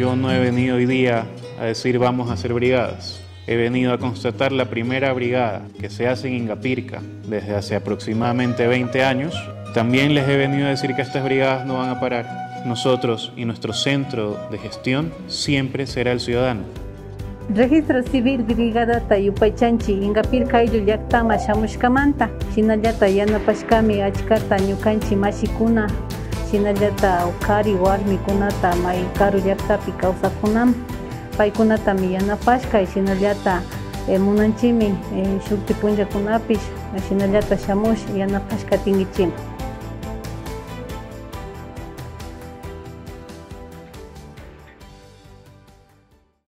yo no he venido hoy día a decir vamos a hacer brigadas. He venido a constatar la primera brigada que se hace en Ingapirca desde hace aproximadamente 20 años. También les he venido a decir que estas brigadas no van a parar. Nosotros y nuestro centro de gestión siempre será el ciudadano. Registro Civil Brigada Tayupaychanchi Ingapirca ayllu llaktama shamushkamanta shinallata yanapashkami achkata ñukanchi mashikuna shinallata ukari warmikunata may karu llaktapi kawsakunam paykunatami yanapashka shinallata eh, munanchimi eh, shukti punllakunapish shinallata shamush yanapashka tinkichimi